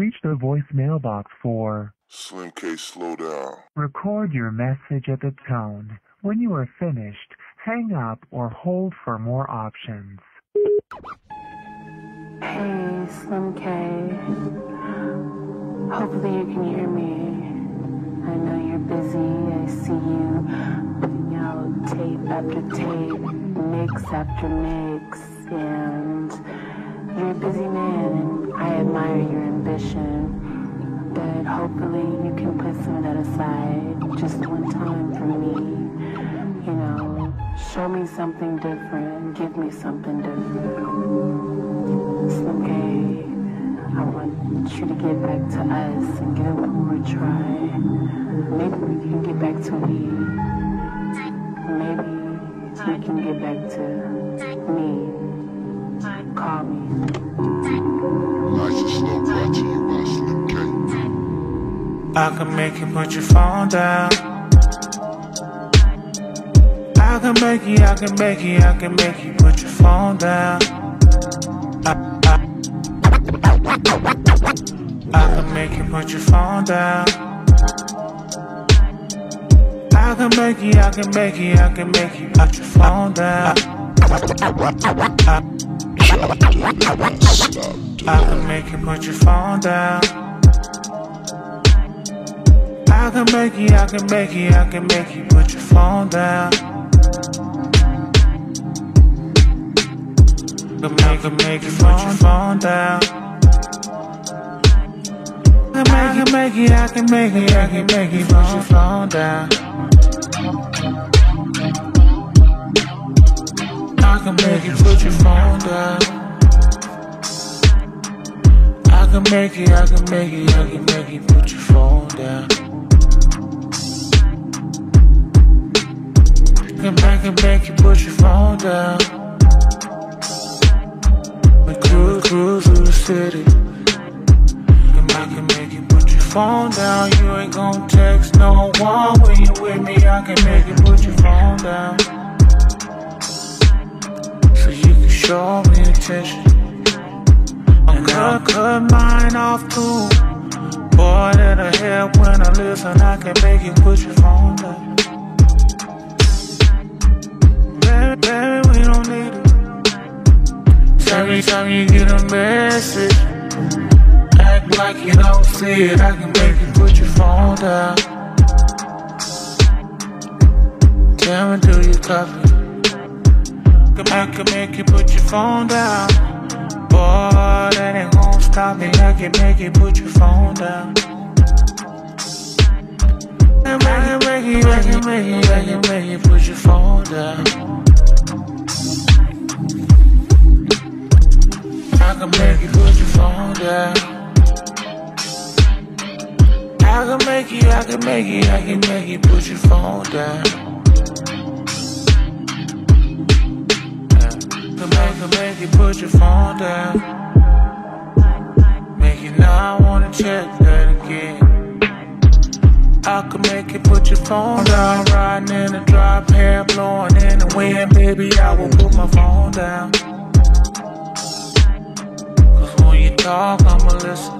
reached the voicemail box for Slim K, slow down. Record your message at the tone. When you are finished, hang up or hold for more options. Hey, Slim K. Hopefully you can hear me. I know you're busy. I see you putting out tape after tape, mix after mix, and you're a busy man, and I admire your ambition. But hopefully you can put some of that aside just one time for me. You know, show me something different, give me something different. K, I want you to get back to us and give it one more try. Maybe we can get back to we. Maybe we can get back to me. Call me. Elijah Slow brought to you by Slim K. I can make you put your phone down. I can make you, I can make you, I can make you put your phone down. I, I, I can make you put your phone down. I can make you, I can make you, I can make you put your phone down. I, I can make you put your phone down. I can make you, I can make you, I can make you put your phone down. I can make, can make you put your phone down. I can make you, I can make you, I can make you put your phone down. I can make you put your phone down. Can make you, I can make you, I can make you put your phone down. I Can make it, make you put your phone down. We cruise, cruise through the city. I Can make it, make you put your phone down. You ain't gon' text no one when you with me. I can make you put your phone down. So you can show me attention. I'm cut, cut mine off too. Boy, that'll help when I listen. I can make you put your phone down. Baby, baby, we don't need it. Every time you get a message, act like you don't see it. I can make you put your phone down. Tell me, do you copy? I can make you put your phone down. Boy, ain't gonna stop me. I can make you put your phone down. Make you, I can make you, I can make you put your phone down. I can make you put your phone down. I can make you, I can make you, I can make you put your phone down. Can make, can make you put your phone down. Make you not wanna check that again. I can make you put your phone down. Riding in the drop, hair blowing in the wind, baby. I will put my phone down. Cause when you talk, I'ma listen.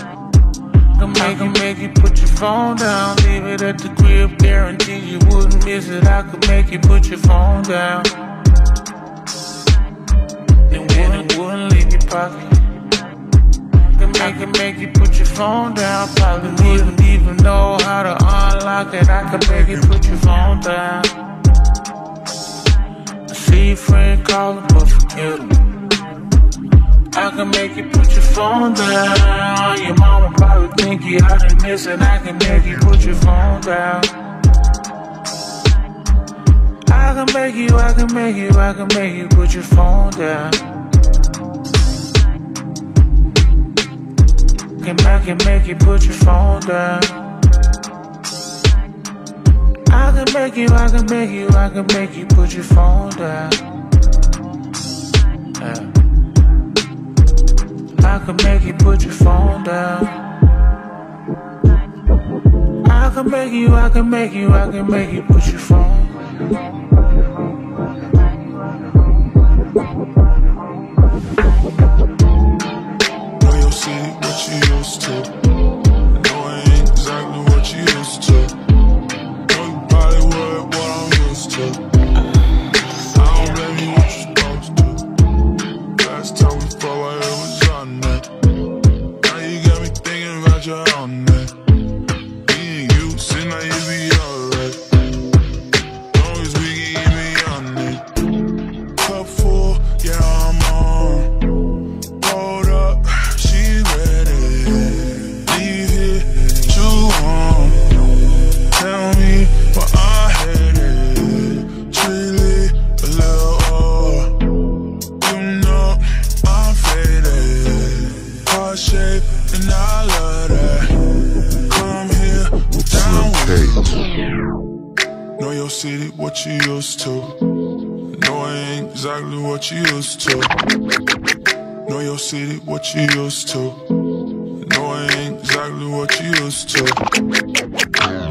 I Can make, can make you put your phone down. Leave it at the crib, guarantee you wouldn't miss it. I could make you put your phone down. And wouldn't, wouldn't leave your pocket. Can make, can make you put your phone down. Probably wouldn't even know how to unlock it. I could make you put your phone down. I see your friend calling, but forget him. I can make you put your phone down. Your mama probably think you out and missing. I can make you put your phone down. I can make you, I can make you, I can make you put your phone down. Can I can make you put your phone down. I can make you, I can make you, I can make you put your phone down. Yeah. I can make you put your phone down. I can make you, I can make you, I can make you put your phone. Now you see what you used to. what you used to. No, I ain't exactly what you used to.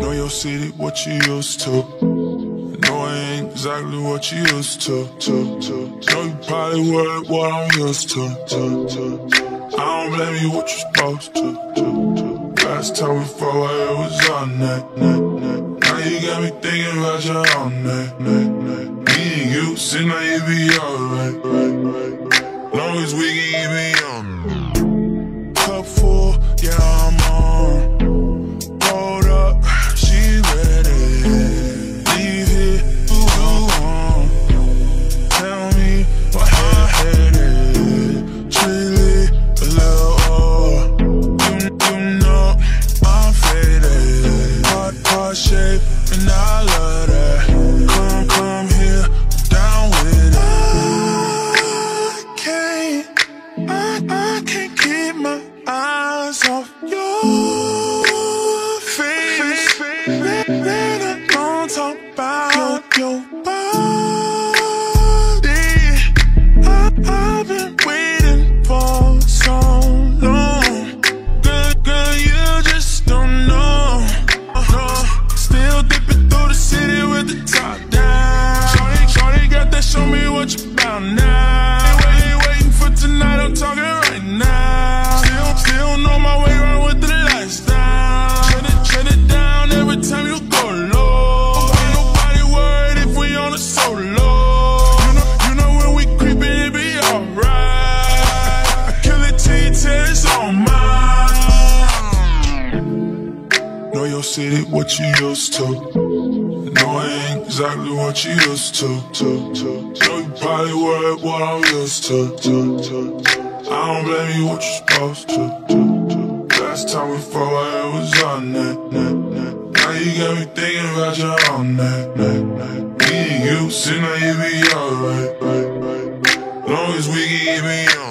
Know your city, what you used to. No, I ain't exactly what you used to. to, to, to. Know you probably weren't what I'm used to. to, to. I don't blame you what you're supposed to. to, to. Last time we fought, it was on that. Now you got me thinking about your own neck you, seem like you be alright. Long as we can be on for you got me thinking about you all night, night, night. Me and you, sitting like you be alright. Long as we can get me on.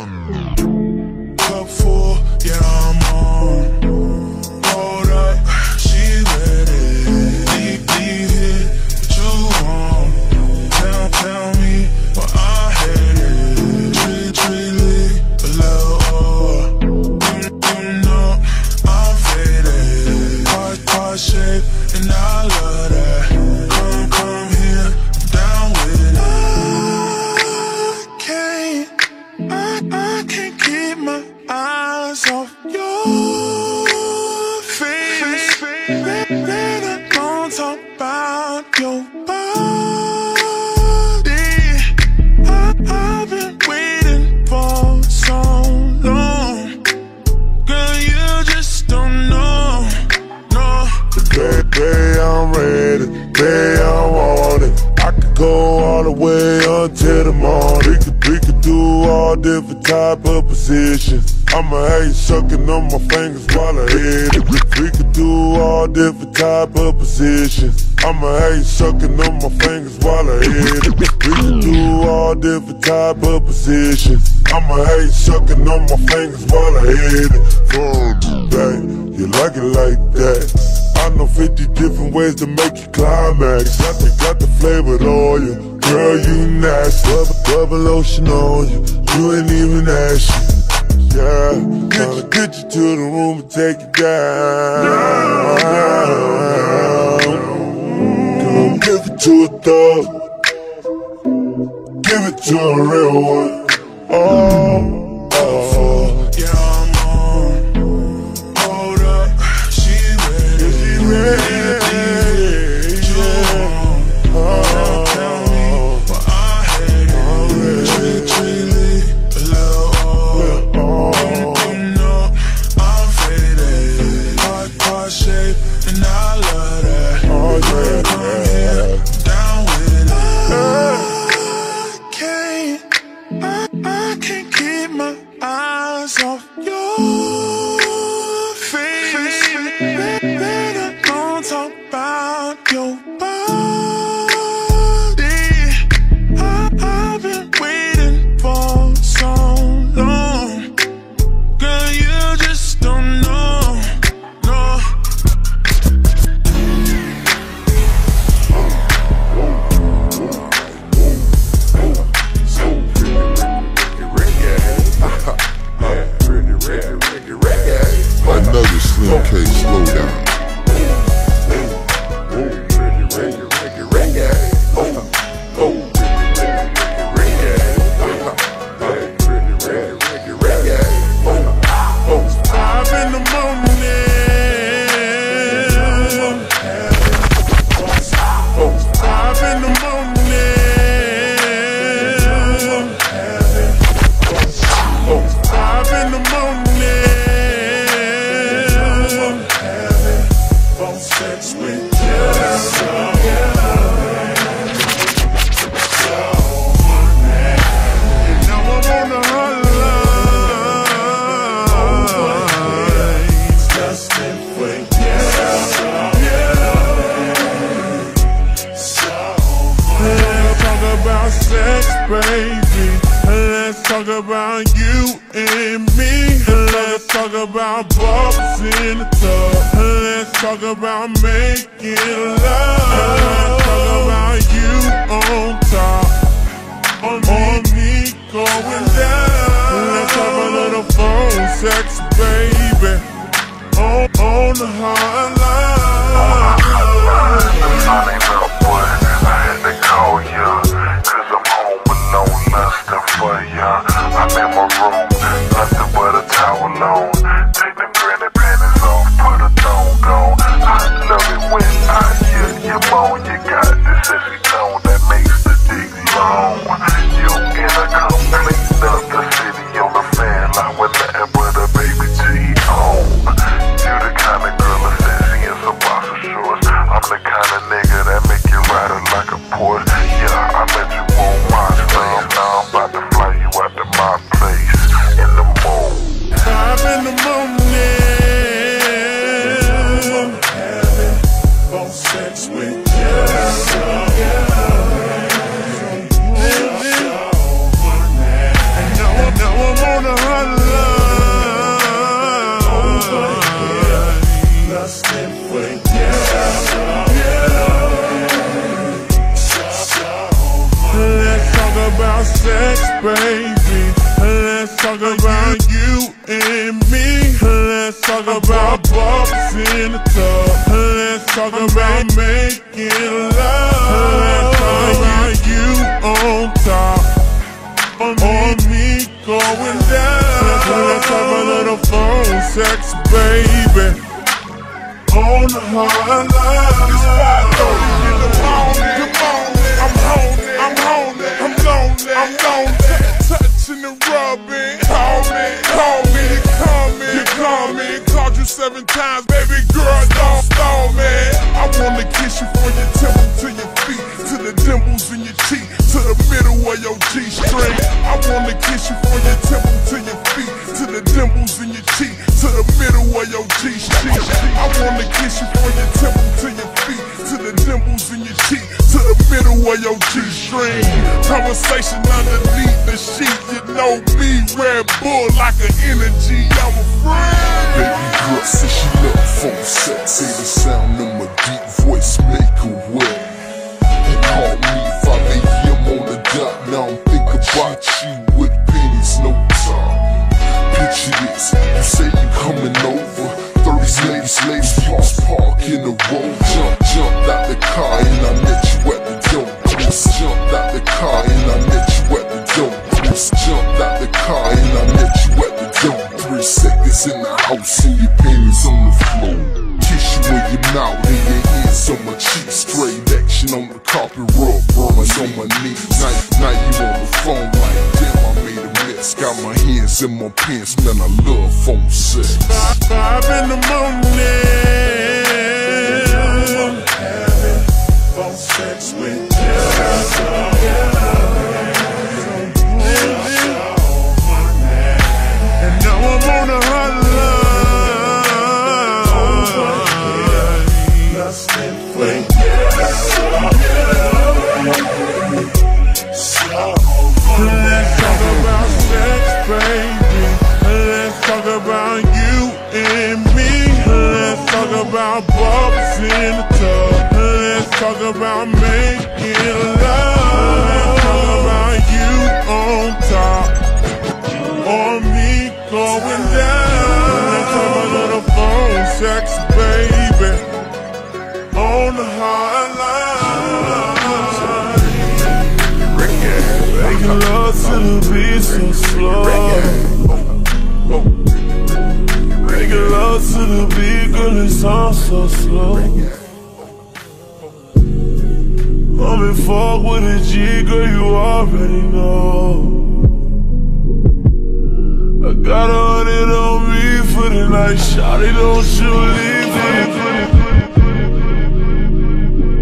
I'ma have hate sucking on my fingers while I hit it. We can do all different type of positions. I'ma have hate sucking on my fingers while I hit it. From bang, you like it like that. I know 50 different ways to make you climax. I think got the flavored oil. Girl, you nasty. Bubble, bubble lotion on you. You ain't even ashy. Yeah, get you, get you to the room and take it down. Let's talk about you and me. Let's talk about bubbles in the tub. Let's talk about making love. Let's talk about you on top. On me, going down. Let's, let's have a little phone sex, baby. On the hotline. It's 5:30 in the morning. I'm home, I'm home, I'm lonely, I'm lonely. Touching and Call me, call me, you me. Called you seven times, baby girl, don't stall me. I wanna kiss you from your temple to your feet, to the dimples in your cheek, to the middle of your G string. I wanna kiss you from your temple to your feet, to the dimples in your cheek, to the middle of your G string. I wanna kiss you from your temple to your feet, to the dimples in your cheek, to the middle of your G string. Conversation underneath the sheet, you know me, Red Bull like an energy. I'm a friend. Baby girl said she love phone sex. Say the sound of my deep voice make her wet. And call me 5 a.m. on the dot. Now I'm thinking about you with pennies, no time. Picture this, you say you coming over. 30 ladies, ladies, cross park in the road. Jump, jumped out the car and I met you Chris jumped out the car and I met you at the door. Chris jumped out the car and I met you at the door. Three seconds in the house and your panties on the floor. You in your mouth and your ears on my cheeks. Straight action on the carpet, rub burns on my knees. Now, now you on the phone like damn, I made a mess. Got my hands in my pants, man, I love phone sex. Five in the morning. Phone sex with in the tub. Let's talk about making love. Let's talk about you on top. Or me going down. Let's talk about little phone sex, baby. On the hotline. Making love to the beat so slow. Making love to the beat, girl, it's all so slow. I'm in fuck with a G, girl, you already know. I got a hundred on me for the night, shawty, don't you leave it.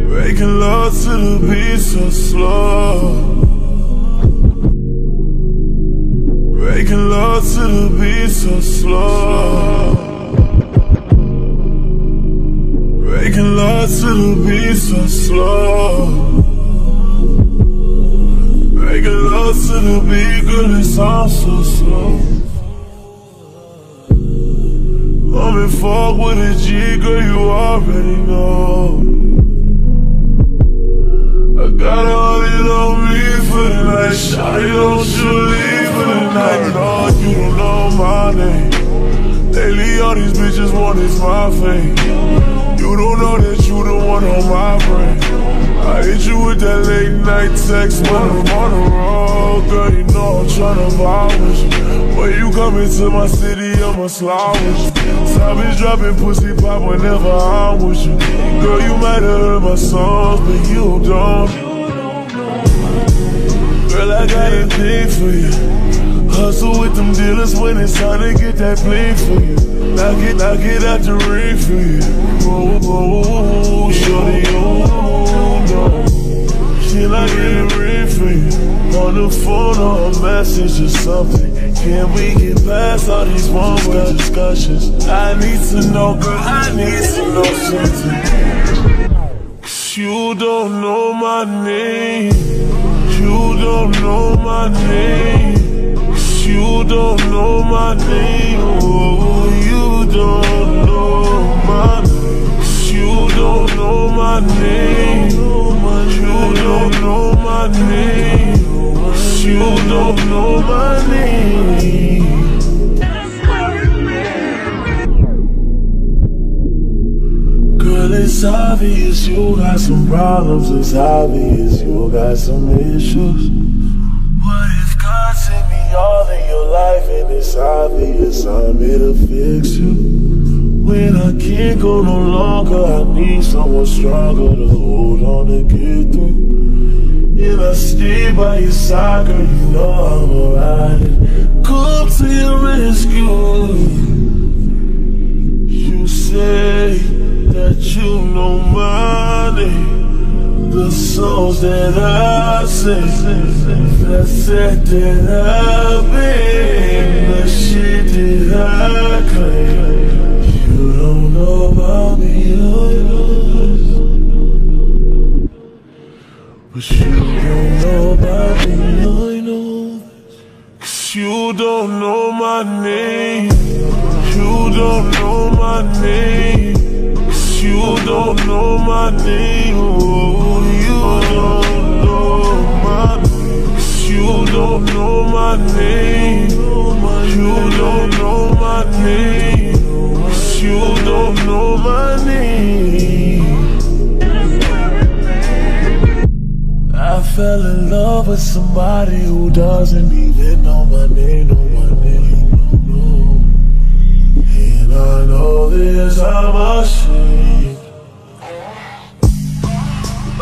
Making love to the beat so slow. Making love to the beat so slow. Making love to the beat so slow. Making love to the beat, girl, it's all so slow. I'm in fuck with a G, girl, you already know. I got a hundred on me for the night, shawty, don't you leave for the night. No, you don't know my name. Lately, all these bitches want is my fame. You don't know that you the one on my brain. I hit you with that late night text when I'm on the road. Girl, you know I'm tryna vibe with you. When you come into my city, I'ma slide with you. Savage dropping pussy pop whenever I'm with you. Girl, you might have heard my songs, but you don't. Girl, I got a thing for you. Hustle with them dealers when it's time to get that bling for you. Knock it, knock it out the ring for you. Whoa, whoa, whoa, shorty, oh no. She like a ring for you. On the phone or a message or something. Can we get past all these one-word discussions? I need to know, girl, I need to know something. Cause you don't know my name. You don't know my name. You don't know my name, oh, you don't know my name. You don't know my name. You don't know my name. You don't know my name. Girl, it's obvious you got some problems. It's obvious you got some issues. Obvious I'm here to fix you? When I can't go no longer, I need someone stronger to hold on to get through. And I stay by your side, girl, you know I'm alright. Come to your rescue. You say that you know my name. The souls that I sing, the set that I've been, the shit that I claim. You don't know about me, but you don't know about me, I know. Cause you don't know my name. You don't know my name. Cause you don't know my name. Fell in love with somebody who doesn't even know my name, know my name, no, no. And I know this, I'm ashamed.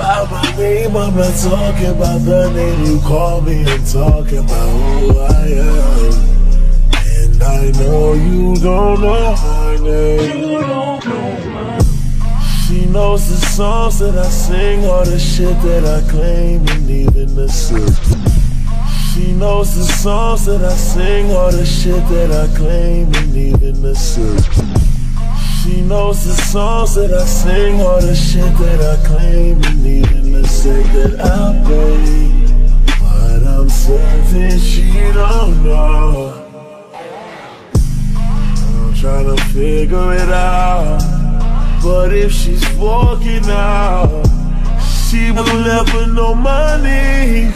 About my name, I'm not talking about the name you call me, I'm talking about who I am. And I know you don't know my name. You don't know my she knows the songs that I sing, all the shit that I claim, and even the sick. She knows the songs that I sing, all the shit that I claim, and even the sick. She knows the songs that I sing, all the shit that I claim, and even the shit that I made. But I'm certain she don't know. I'm trying to figure it out. But if she's walking out, she will never know my name.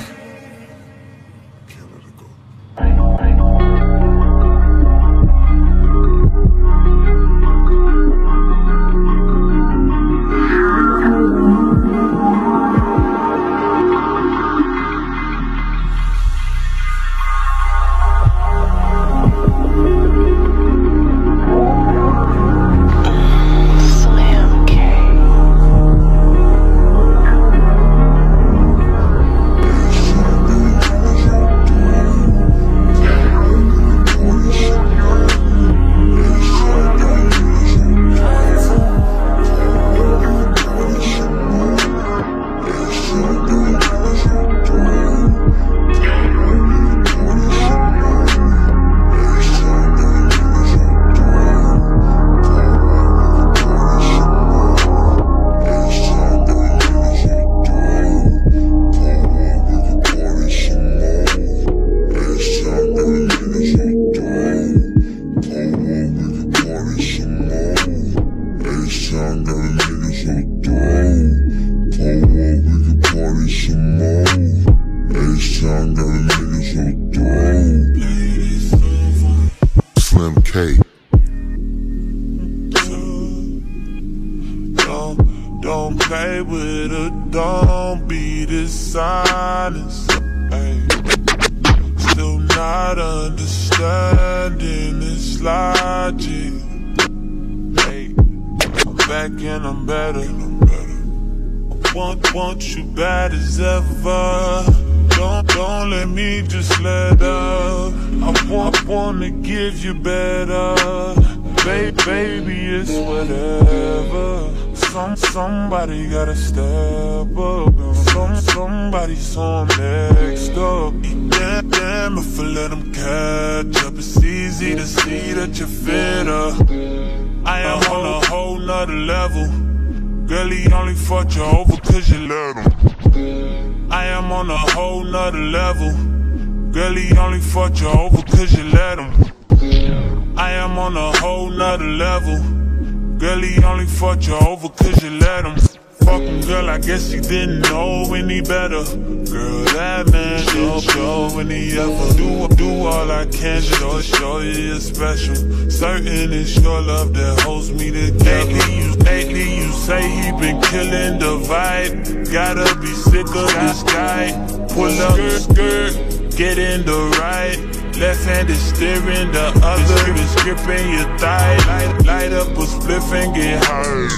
getting the right. Left hand is steering, the other is gripping your thigh. Light, light up a spliff and get high.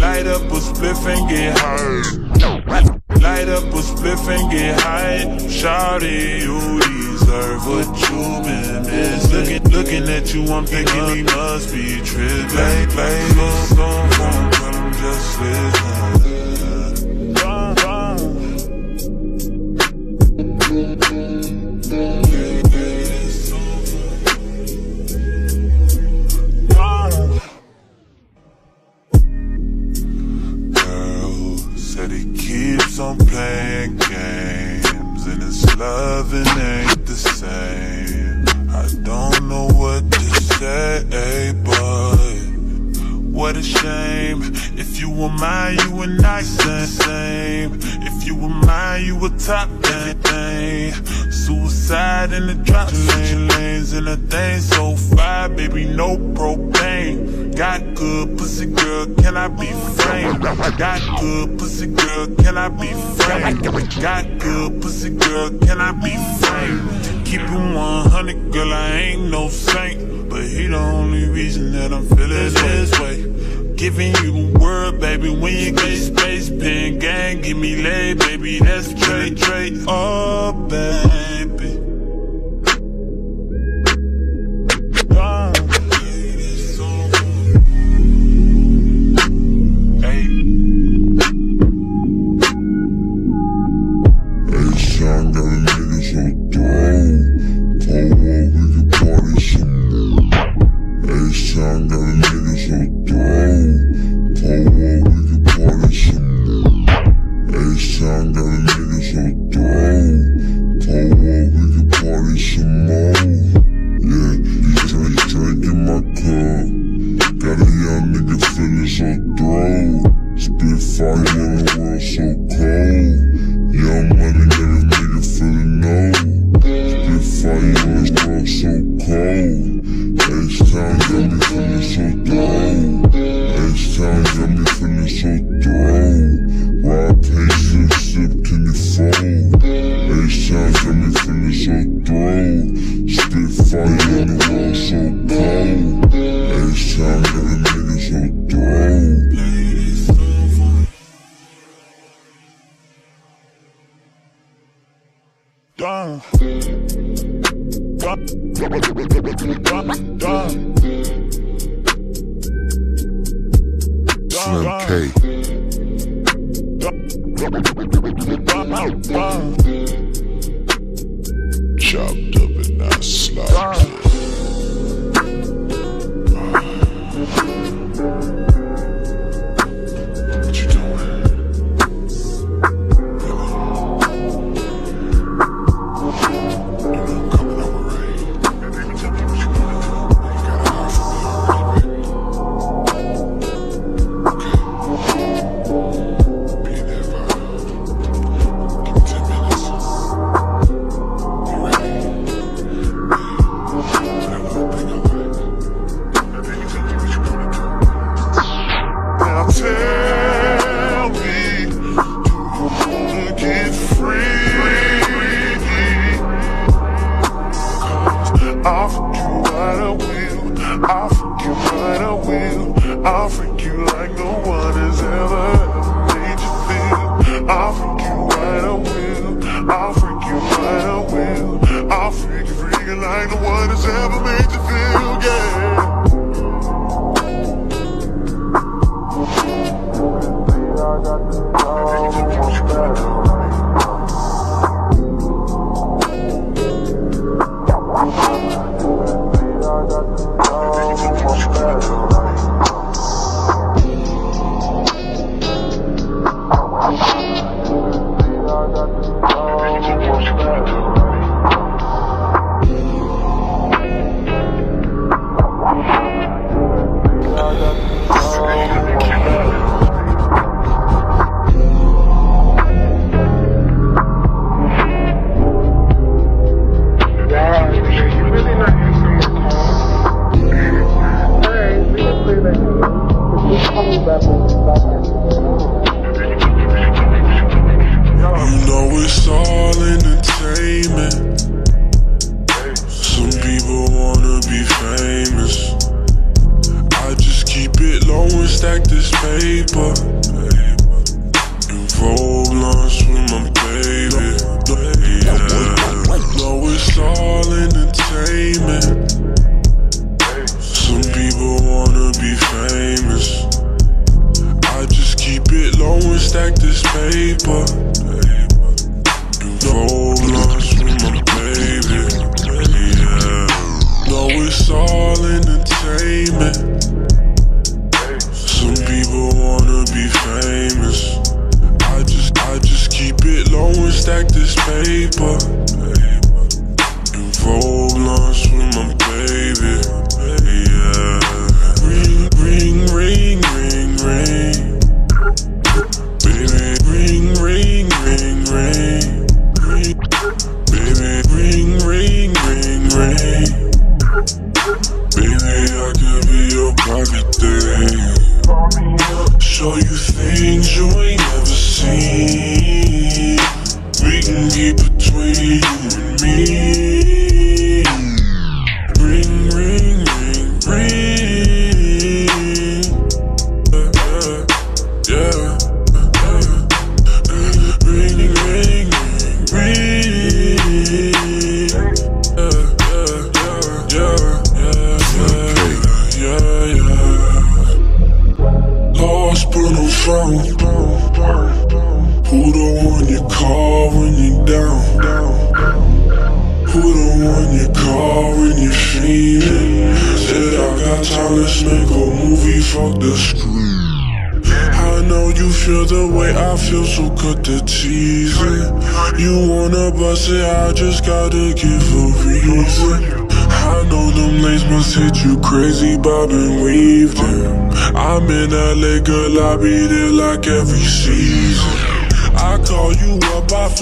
Light up a spliff and get high. Light up a spliff and get high. Shawty, you deserve what you been missing. Looking, looking at you, I'm thinking he must be tripping. Slide in the drop, switching lanes and a thing so fire, baby, no propane. Got good pussy girl, can I be framed? Got good pussy girl, can I be framed? Got good pussy girl, can I be framed? Keep it 100, girl, I ain't no saint. But he the only reason that I'm feeling this way giving you a word, baby. When you get space, pin gang, give me lay, baby. That's trade, trade, Oh, baby.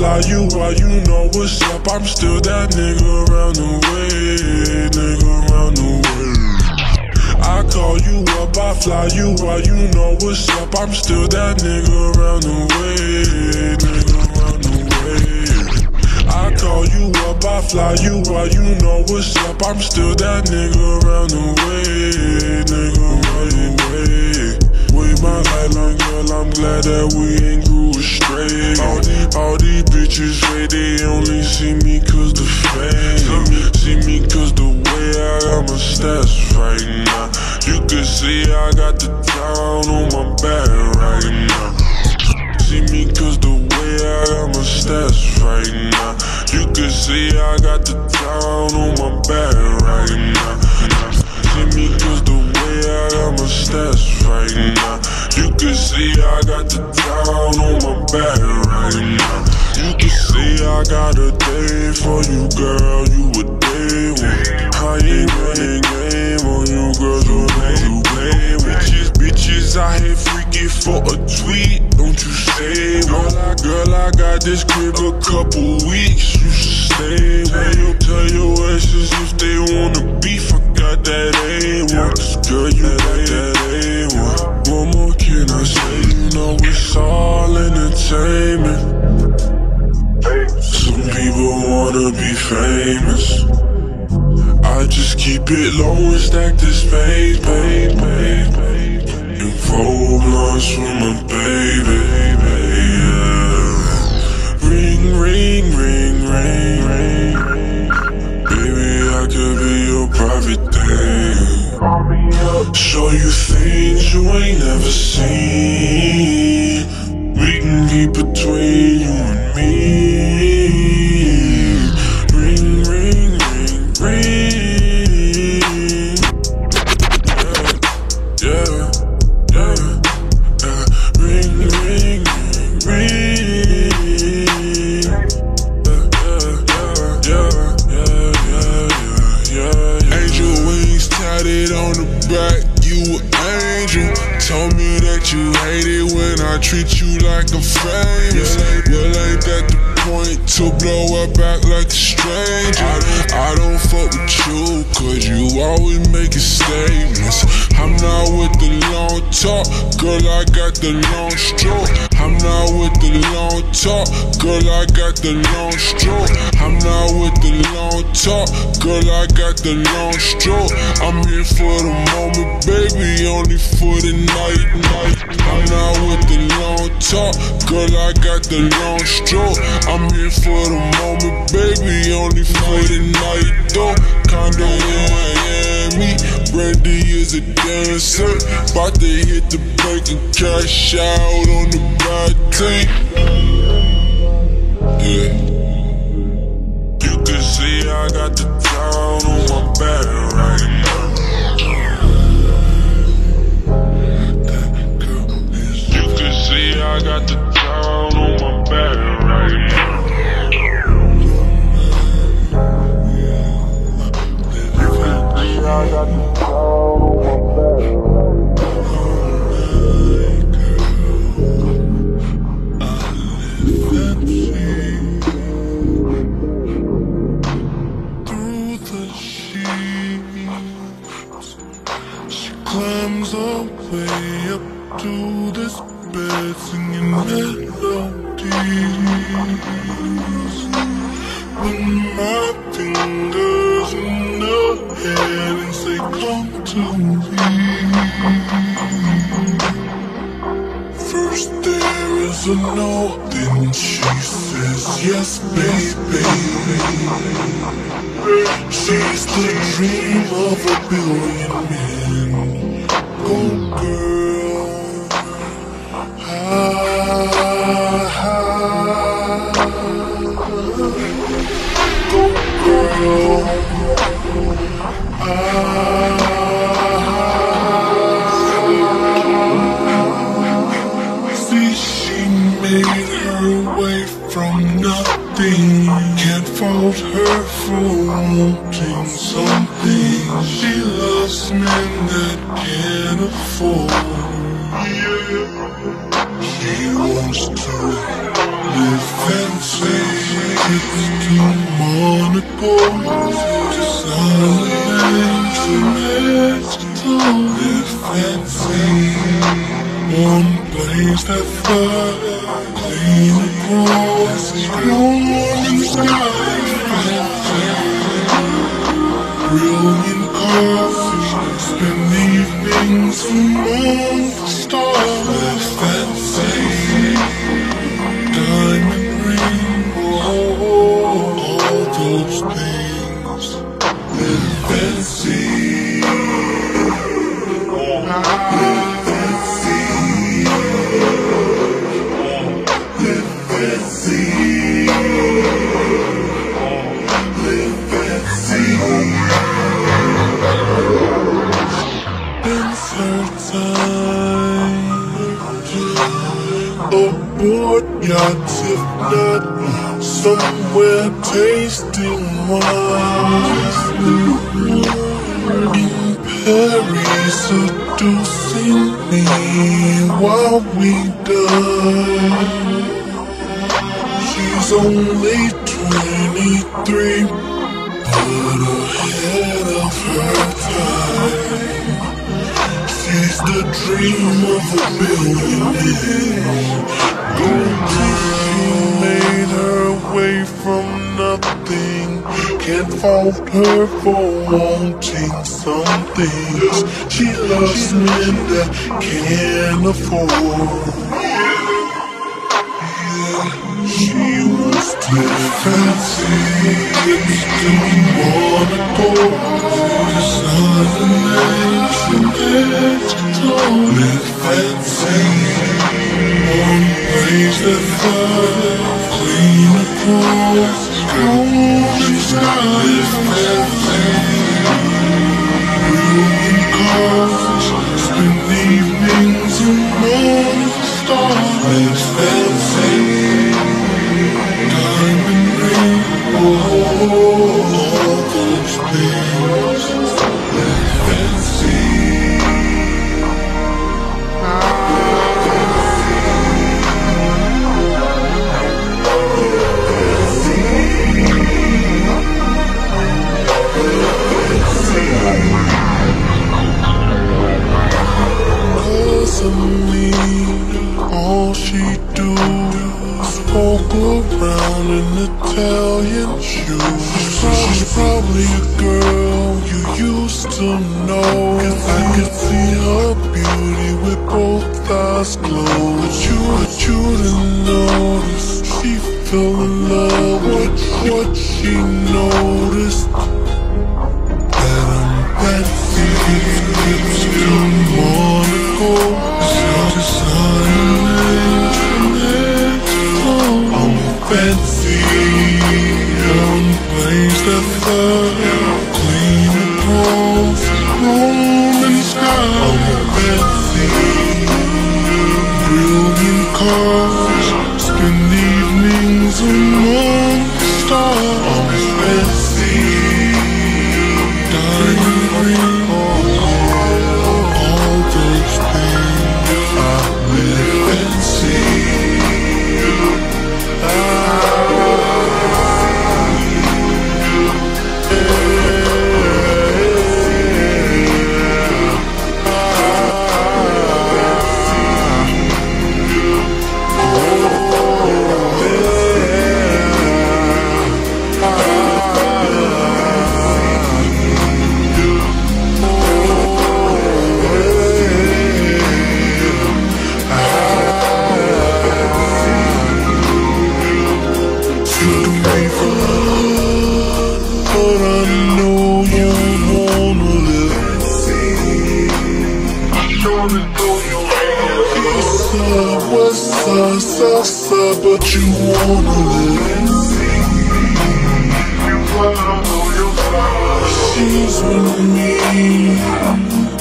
fly you while you know what's up. I'm still that nigga around the way, nigga around the way. I call you up, I fly you while you know what's up. I'm still that nigga around the way, nigga around the way. I call you up, I fly you while you know what's up. I'm still that nigga around the way, nigga around the way. With my lifeline, girl, I'm glad that we ain't grew straight. All, all these bitches hate, they only see me cause the fame. See me cause the way I got my stats right now. You can see I got the town on my back right now. See me cause the way I got my stats right now. You can see I got the town on my back right now. See me cause the way I got my stats right now. You can see I got the town on my back right now. You can see I got a day for you, girl. You a day one. I ain't running game on you, girls. You know you with bitches. Bitches out here freaky for a tweet. Don't you say? I, girl, I got this crib a couple weeks. You should stay. Tell your, tell your exes if they wanna beef. I got that A1. Girl, just keep it low and stack this space, babe, babe, babe. And four blunts for my baby, yeah. Ring, ring, ring, ring, ring. Baby, I could be your private thing. Show you things you ain't never seen. Dancer. About to hit the bank and cash out on the bad team. She's the dream of a billion men. Go girl, Fault her for wanting something. She loves men that can't afford. Spend evenings among the stars. Live fancy, oh, around in Italian shoes. She's probably a girl you used to know. I could see her beauty with both eyes closed. But you, but you didn't notice. She fell in love with what side, west side, south side, but you wanna live. She's with me,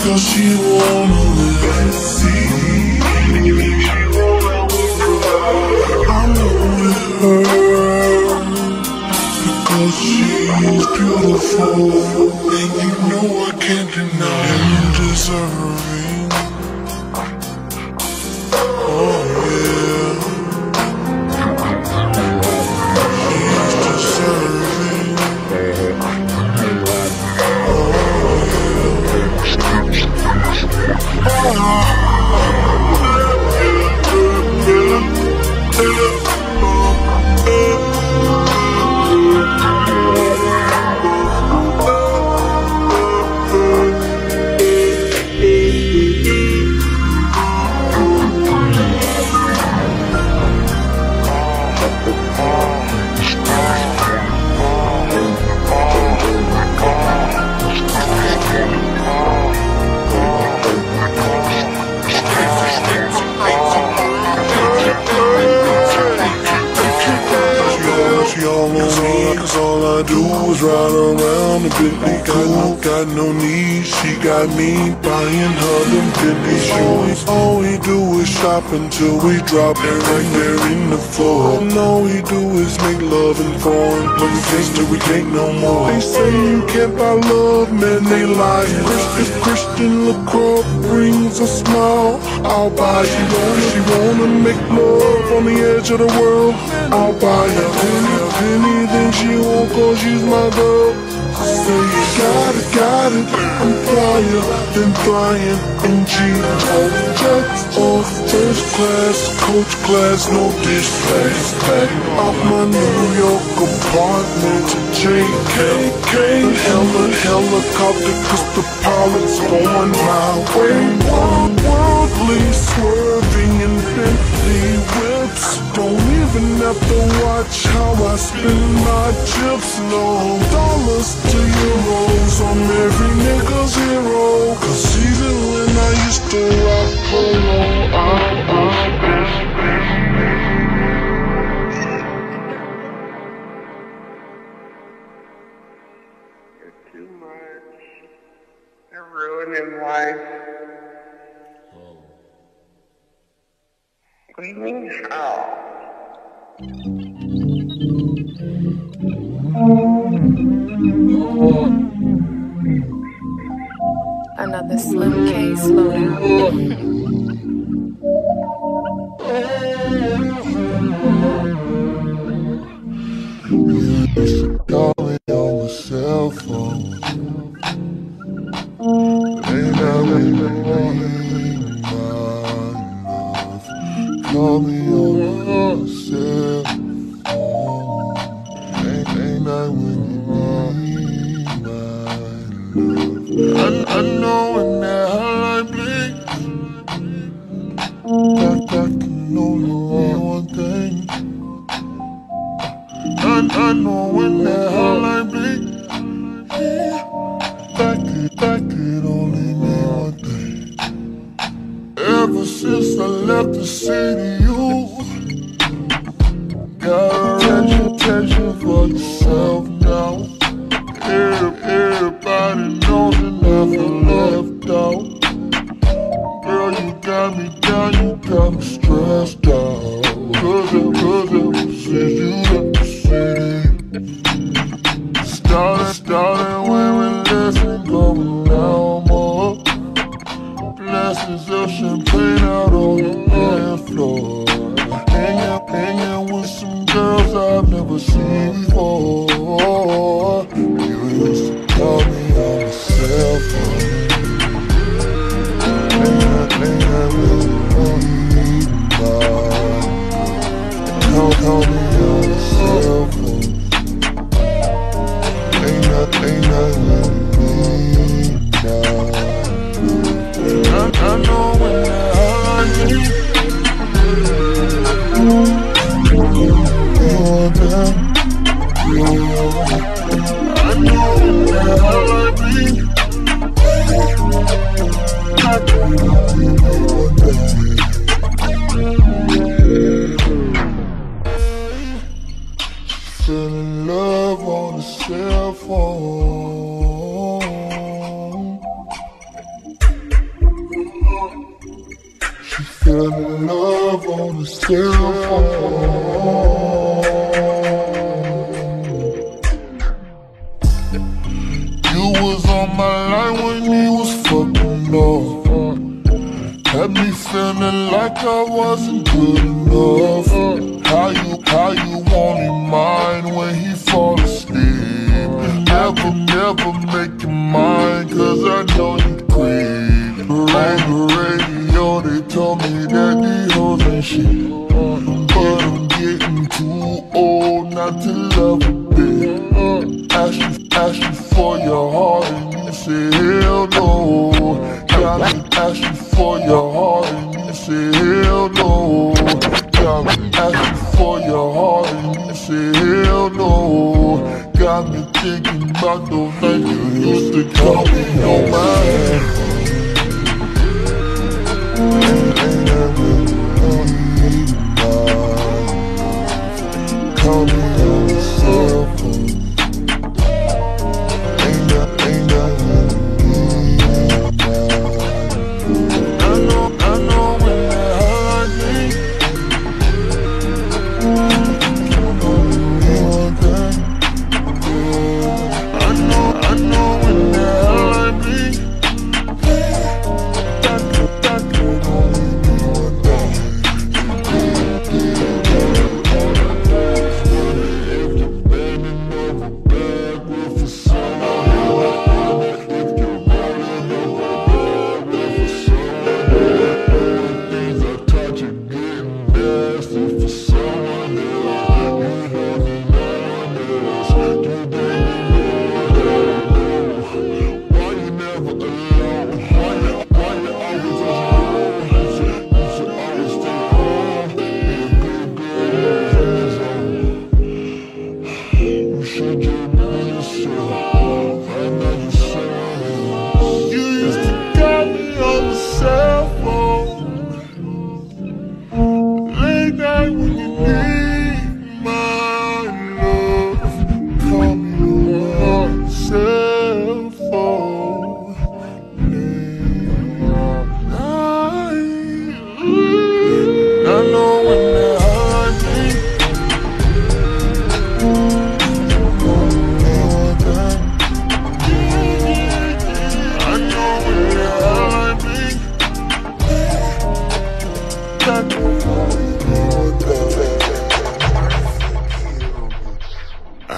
cause she wanna live. I'm with her because she's beautiful, and you know I can't deny I'm deserving. Oh ride around a Bentley coupe. Got no need, she got me buying her them Bentley shoes. All we do is shop until we drop it right there in the floor. And all we do is make love and foreign. We can't do, we can't no more. They say you can't buy love, man, they lie. If Christian LaCroix brings a smile, I'll buy you. She wanna make love on the edge of the world, I'll buy her. Anything she want, cause she's my girl. Say you got it, got it. I'm flyer than flying in jeans. Jets or first class, coach class, no displays. Back off my New York apartment to JFK. Hella helicopter, cause the pilot's going my way. World, worldly swerving in Bentley even have to watch how I spend my chips. No dollars to euros. I'm every nigga's hero. Cause even when I used to rock polo, I'm, I'm You're too much. You're ruining life. What do you mean how? Another slim case loading. You was on my line when he was fucking off. Had me feeling like I wasn't good enough. How you, how you only mine when he fall asleep? Never, never make you mine, cause I know you creep. On the radio, they told me that these hoes ain't shit. But I'm getting too old not to love. Ask you, for your heart and you say hell no. Got me ask you for your heart and you say hell no. Got me ask you for your heart and you say hell no. Got me thinking about those nights you used to call me on my head. Ain't, ain't that really need my Call me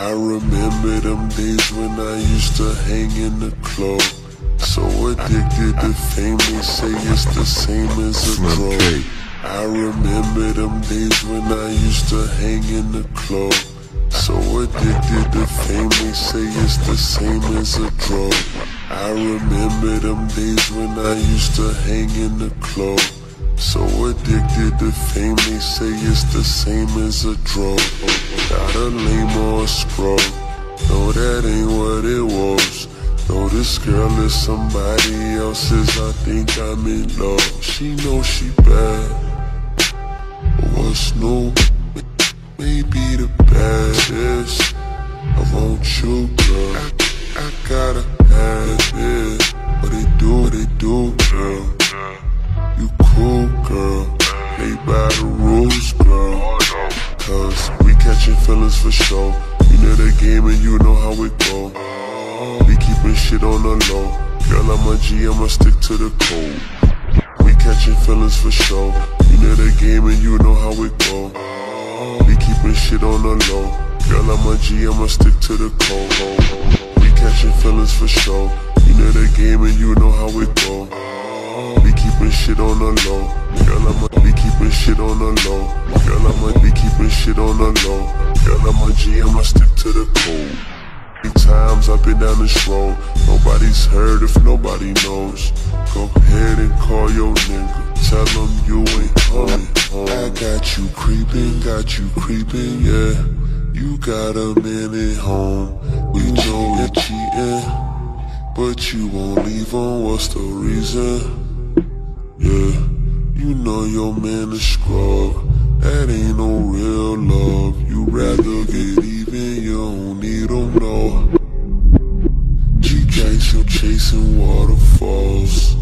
remember them days when I used to hang in the club. So addicted to fame, they say it's the same as a drug. I remember them days when I used to hang in the club. So addicted to fame, they say it's the same as a drug. I remember them days when I used to hang in the club. So addicted to fame, they say it's the same as a drug. Got a lame or a scrub. No, that ain't what it was. No, this girl is somebody else's. I think I'm in love. She knows she bad. What's new? Maybe the baddest. I want you, girl. I, I gotta have it. What they do, what they do, girl. You cool, girl. Play by the rules, girl. Cause we catching feelings for sure. You know the game and you know how it go. We keeping shit on the low. Girl, I'm a G, I'ma stick to the code. We catching feelings for sure. You know the game and you know how it go. We keeping shit on the low. Girl, I'm a G, I'ma stick to the code. We catching feelings for sure. You know the game and you know how it go. We keeping shit on the low. Girl, I'ma be keeping shit on the low. Girl, I'ma be keeping shit on the low. Girl, I'm a G, I'ma stick to the code. Many times I've been down this road. Nobody's heard if nobody knows. Go ahead and call your nigga. Tell him you ain't coming home. I got you creeping, got you creeping, yeah. You got a minute home. We know you're cheating, but you won't leave on. What's the reason? Yeah, you know your man is scrub. That ain't no real love. You rather get even, you don't need them, no. G you chasing waterfalls.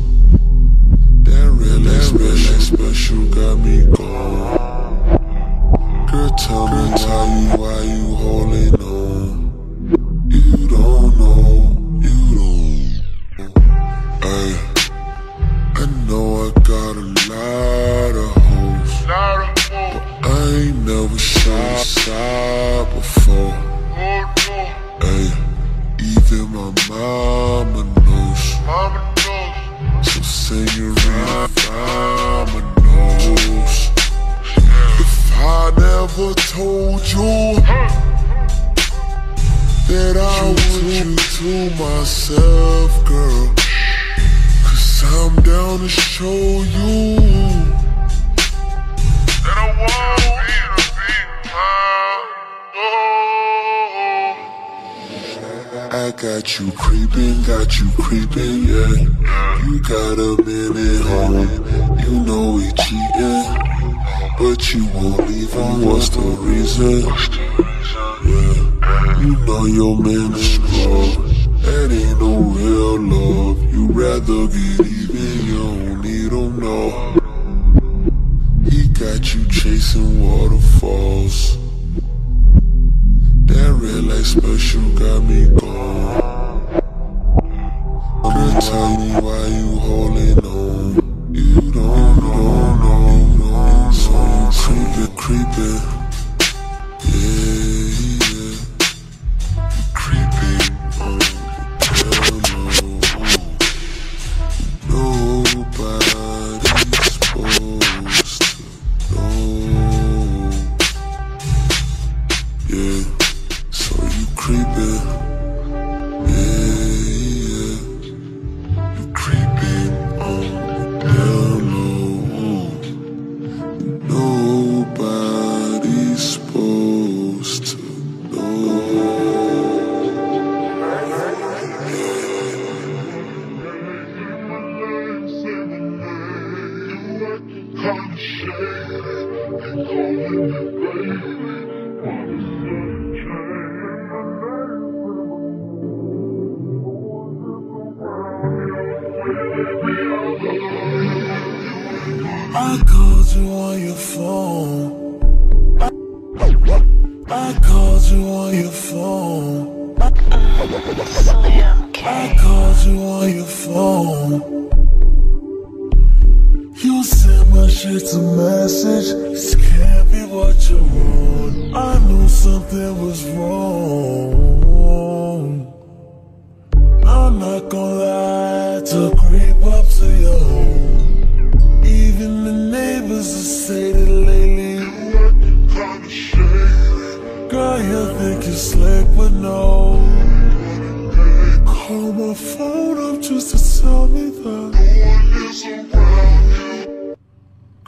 That really special, special got me gone. Girl, tell me why you, why you holding got a lot of hoes. But I ain't never shy, shy before. Ay, even my mama knows. So senorita, mama knows. If I never told you that I want you to myself, girl. I'm down to show you. That I wanna be the beat, oh. I got you creeping, got you creeping, yeah. You got a minute home. You know we cheating, but you won't leave him. What's the reason? Yeah, you know your man is scrub. That ain't no real love. You rather get don't need him, no. He got you chasing waterfalls. That red light special got me gone. Girl, tell me why you holding on. You don't know, no, no. So you creeping, creeping.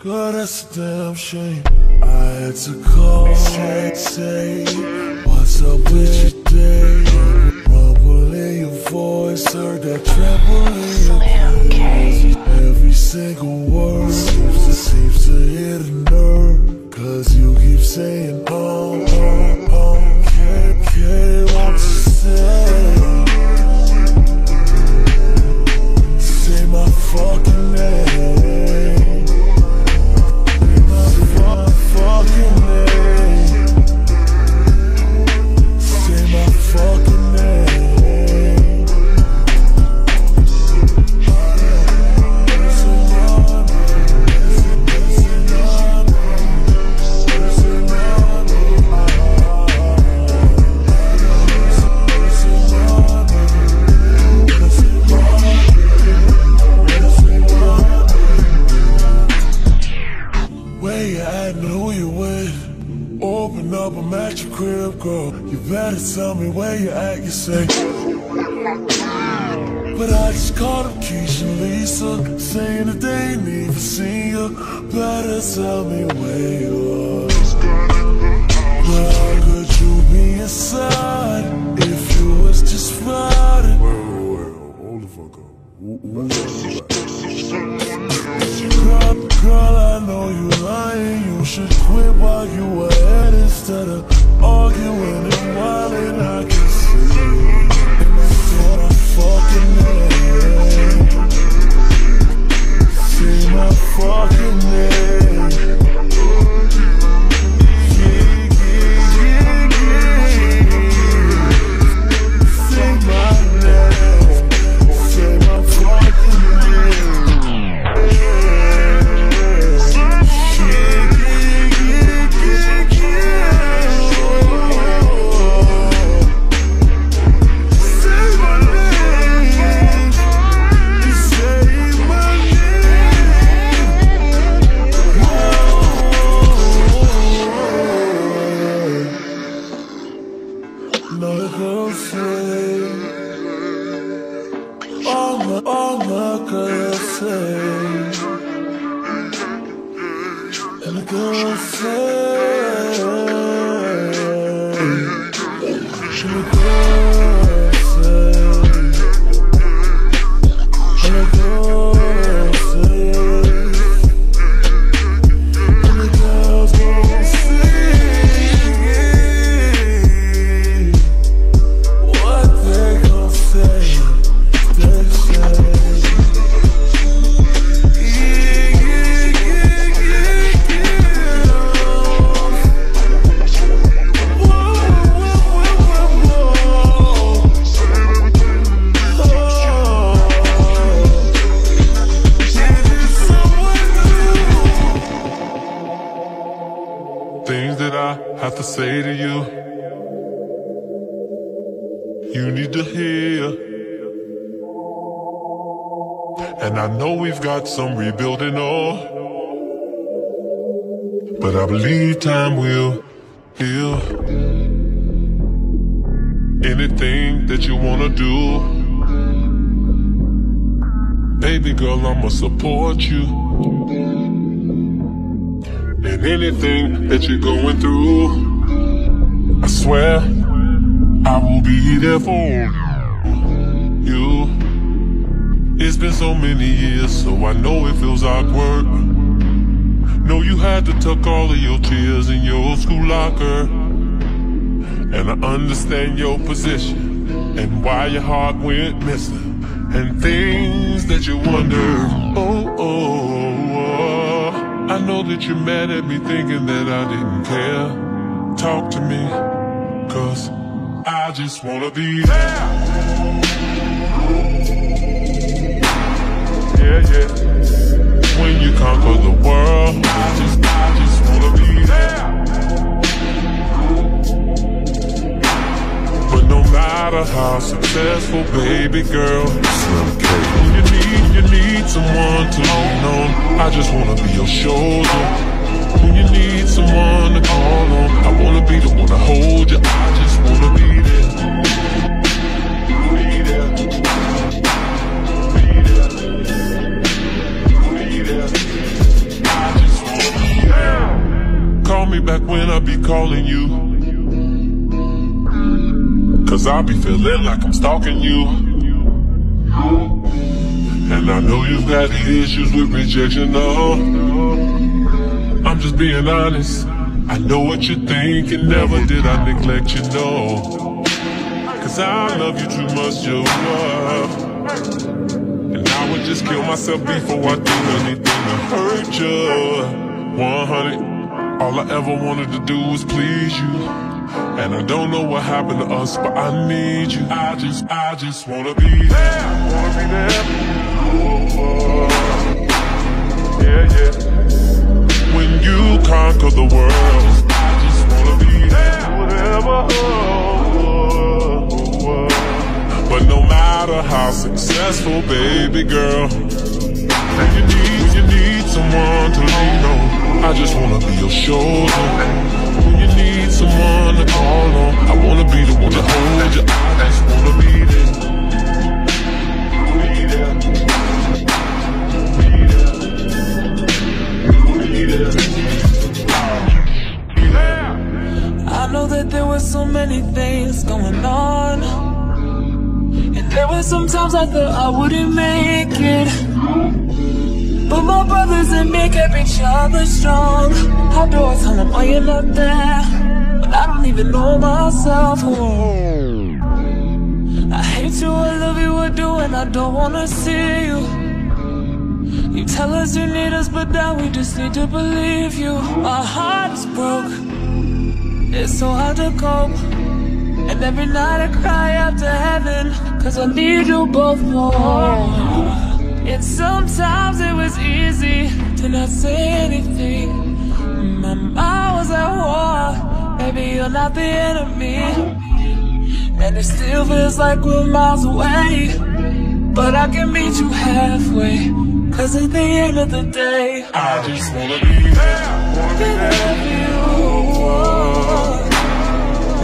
God, that's a damn shame. I had to call, say, say, what's up with your day? Rumble in your voice, heard that treble in your voice. Every single word seems to, seems to hit a nerve. Cause you keep saying, oh, oh, oh, okay, okay, what you? Say say. Some rebuilding all. but I believe time will heal. Anything that you wanna do, baby girl, I'ma support you. And anything that you're going through, I swear I will be there for you. It's been so many years, so I know it feels awkward. Know you had to tuck all of your tears in your old school locker. And I understand your position and why your heart went missing. And things that you wonder, oh, oh, oh. I know that you're mad at me thinking that I didn't care. Talk to me, cause I just wanna be there. yeah, yeah. When you conquer the world, I just, I just wanna be there. But no matter how successful, baby girl, slim. When you need, you need someone to lean on. I just wanna be your shoulder. When you need someone to call on, I wanna be the one to hold you. I just wanna be. Me back when I be calling you. Cause I be feeling like I'm stalking you. And I know you've got the issues with rejection, no. I'm just being honest. I know what you think, and never did I neglect you, no. Cause I love you too much, you love. And I would just kill myself before I do anything to hurt you. 100. All I ever wanted to do was please you. And I don't know what happened to us, but I need you. I just, I just wanna be there. Wanna be there. Oh, oh. Yeah, yeah. When you conquer the world, I just wanna be there. Whatever. Oh, oh, oh. But no matter how successful, baby girl, when you need, when you need someone to lean on, I just wanna be your shoulder. When you need someone to call on, I wanna be the one to hold you. I just wanna be there. Be there. Be there. Be there. I know that there were so many things going on. And there were some times I thought I wouldn't make it. But my brothers and me kept each other strong. How do I tell them, oh, you're not there? But I don't even know myself. I hate you, I love you, I do, and I don't wanna see you. You tell us you need us, but now we just need to believe you. My heart is broke. It's so hard to cope. And every night I cry out to heaven, cause I need you both more. And sometimes it was easy to not say anything. My mind was at war, maybe you're not the enemy. And it still feels like we're miles away. But I can meet you halfway, cause at the end of the day, I just wanna be there. Wanna be there. you.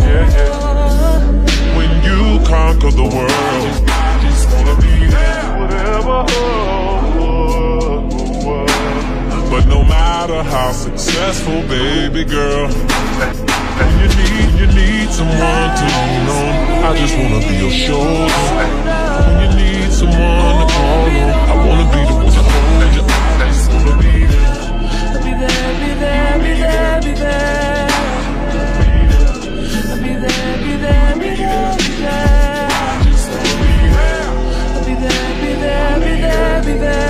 Yeah, yeah. When you conquer the world, there. Whatever. But no matter how successful, baby girl, you need, you need someone to lean on. I just wanna be your shoulder. When you need someone to call on, I wanna be the there,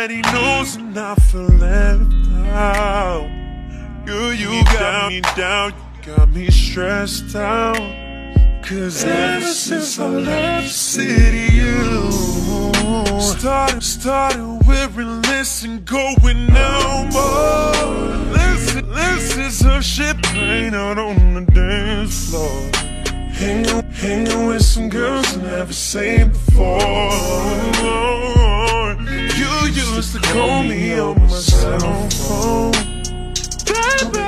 Everybody knows I feel left out. Girl, you got down. me down, you got me stressed out. Cause ever since I left City, you started, started wearing less and going no more. This this is her playing out on the dance floor. Hanging, hanging with some girls I never seen before used to call me on my cell phone. Baby.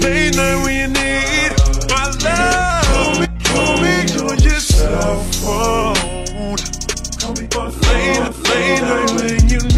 Late night when you need my love. Call me, call me on your cell phone. Late, late night when you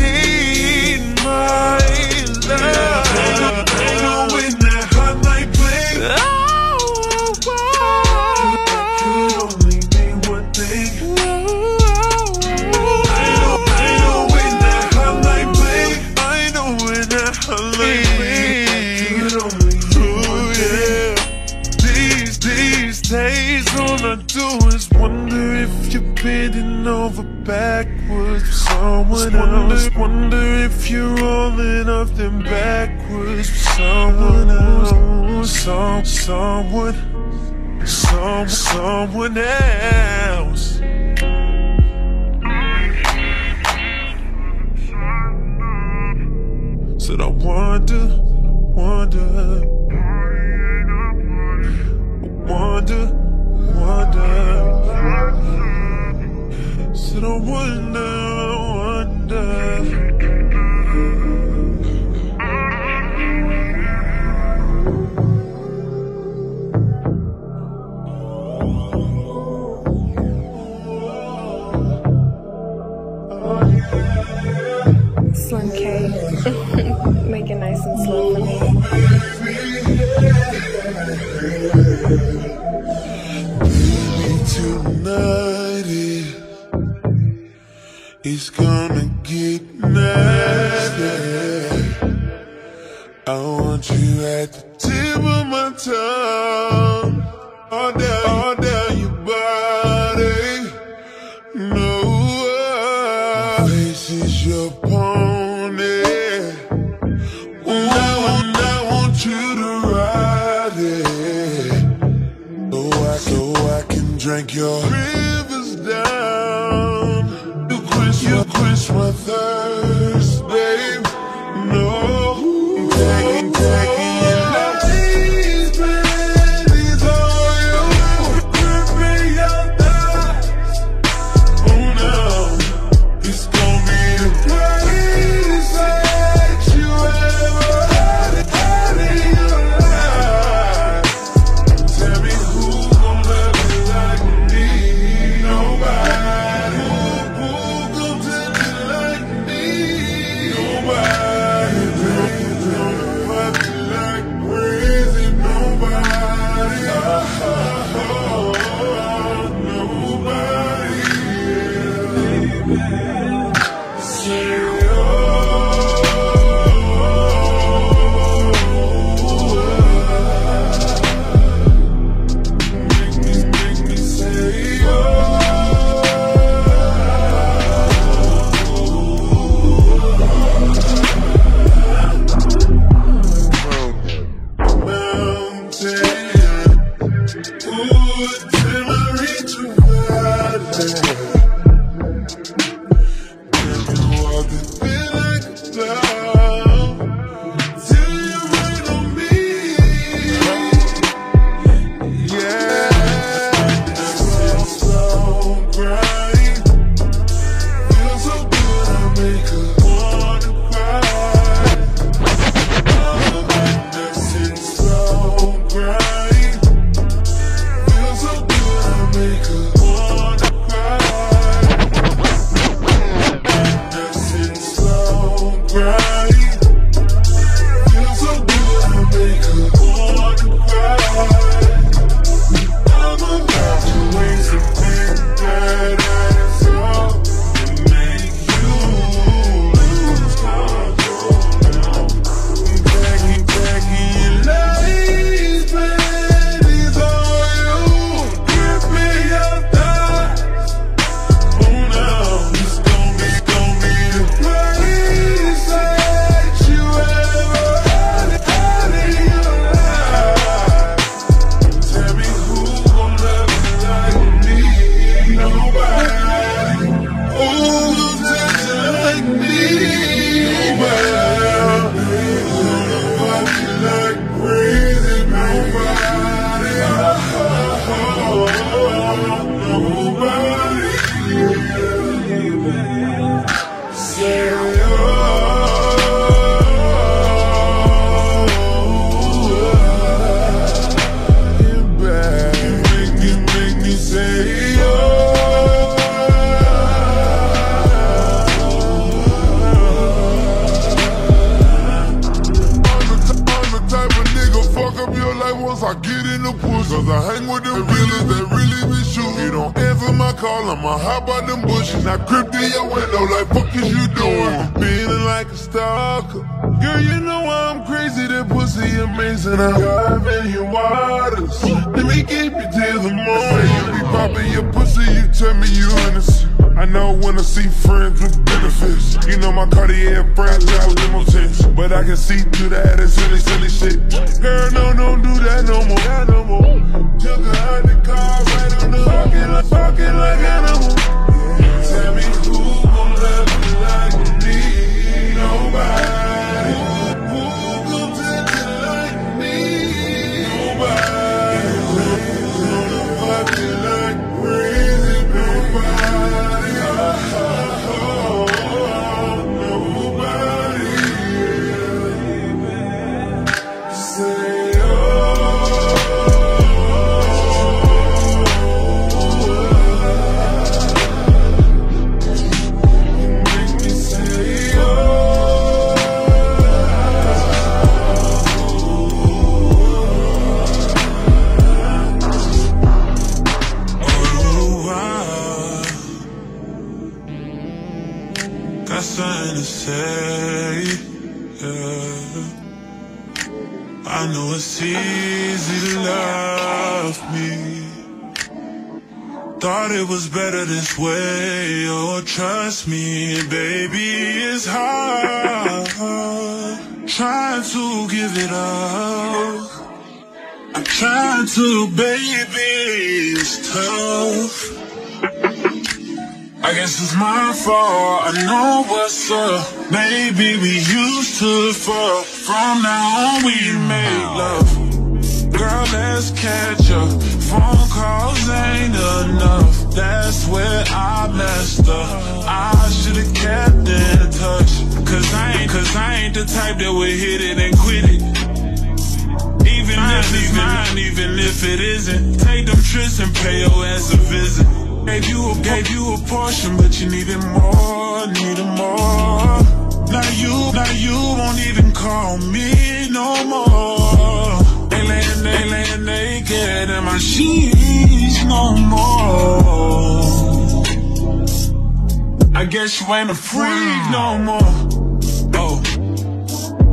bending over backwards for someone else. Wonder if you're rolling off them backwards for someone else. Some, someone, some, someone else. Said I wonder, wonder to I one now. It's gonna get nasty. I want you at the tip of my tongue. All down, all down your body. No, uh, this is your pony. Ooh, I, I want you to ride it. So I, so I can drink your. wish with her. Black my Cartier and branch out. But I can see through that, it's really silly shit. Girl, no, don't do that no more. Cause I ain't, cause I ain't the type that would hit it and quit it. Even if it's mine, even if it isn't. Take them trips and pay your ass a visit. Gave you a, gave you a portion, but you needed more, needed more. Now you, now you won't even call me no more. Ain't laying, ain't laying naked in my sheets no more. I guess you ain't a freak no more. Oh.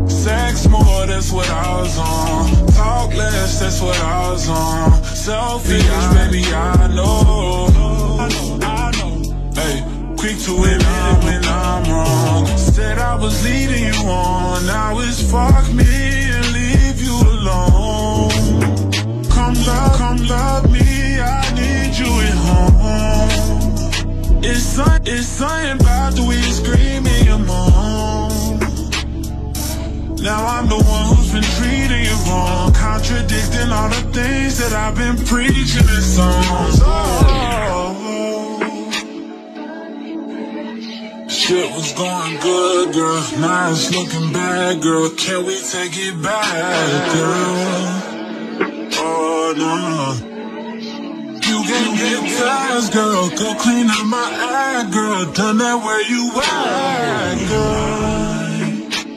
Sex more, that's what I was on. Talk less, that's what I was on. Selfish, baby, I know. I know, I know. Hey, quick to admit it when I'm wrong. Said I was leading you on. Now it's fuck me and leave you alone. Come love It's, some- it's something about the way you scream in your mom. Now I'm the one who's been treating you wrong, contradicting all the things that I've been preaching in songs. Oh. Shit was going good, girl. Now it's looking bad, girl. Can we take it back, girl? Oh no. You gave me ties, girl. Go clean up my act, girl. Done that where you at, girl.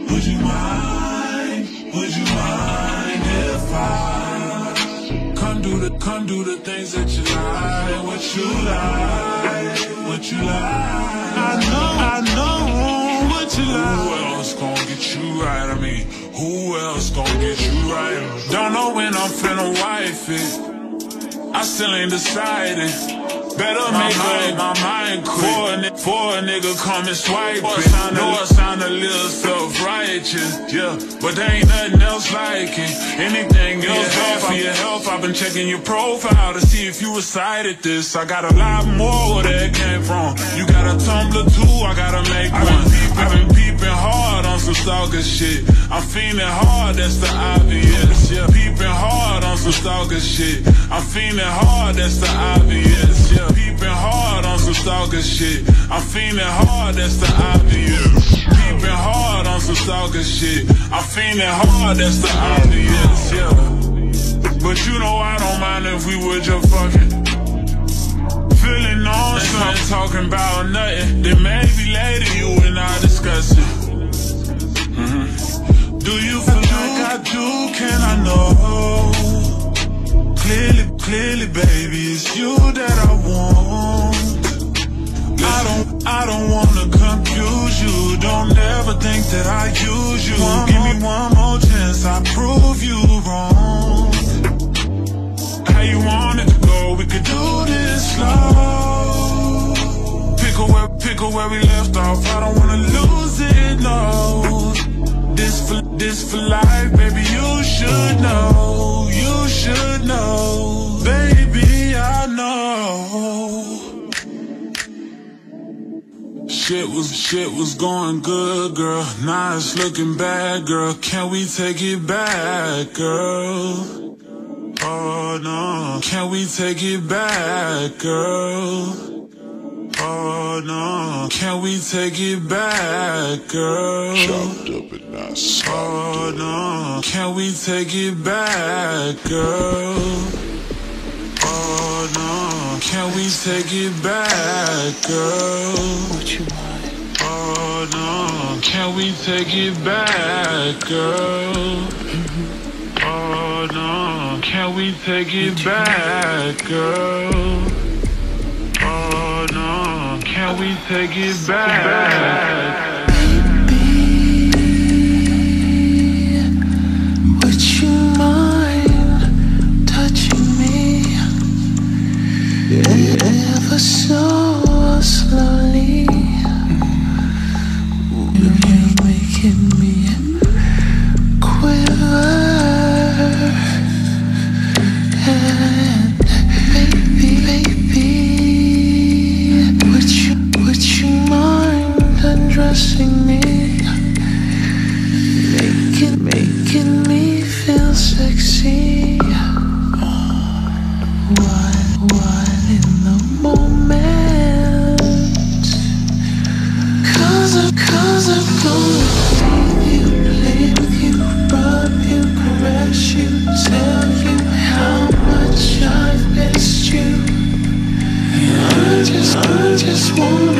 Would you mind? Would you mind if I come do the come do the things that you like? What you like? What you like? I know, I know what you like. Who else gonna get you right? I mean, who else gonna get you right? Don't know when I'm finna wife it. I still ain't decided. Better make up my mind quick. For a, a nigga come and swipe it. Know I sound a little self-righteous, yeah. But there ain't nothing else like it. Anything else bad for your health. I've been checking your profile to see if you cited this. I got a lot more where that came from. You got a Tumblr too, I gotta make one. I've been peeping hard on some stalker shit. I'm feeling hard, that's the obvious. Yeah, peeping hard on some stalker shit. I'm feeling hard, that's the obvious. Yeah, peeping hard on some stalker shit. I'm feeling hard, that's the obvious. Peeping hard on some stalker shit. I'm feeling hard, that's the obvious. Yeah, but you know I don't mind if we were just fucking. Feeling on something, talking about nothing. Then maybe later you and Mm-hmm. Do you feel like I do? Can I know? Clearly, clearly, baby, it's you that I want. I don't, I don't wanna confuse you. Don't ever think that I use you. Give me one more chance, I prove you wrong. How you want it to go? We could do this slow. Where we left off. I don't wanna lose it, no. This for, this for life, baby. You should know, you should know, baby. I know. Shit was shit was going good, girl. Now it's looking bad, girl. Can we take it back, girl? Oh no, can we take it back, girl? Oh no, can we take it back, girl? Chopped up and not soft. Oh no, can we take it back, girl? Oh no, can we take it back, girl? What you want? Oh no, can we take it back, girl? Mm-hmm. Oh no, can we take it back, girl? now we take it back. Ever so slowly, mm. you're making me. touching me, making, making me feel sexy. In the I'm, gonna you, play with you, rub you, caress you, tell you how much I missed you. I just, I just want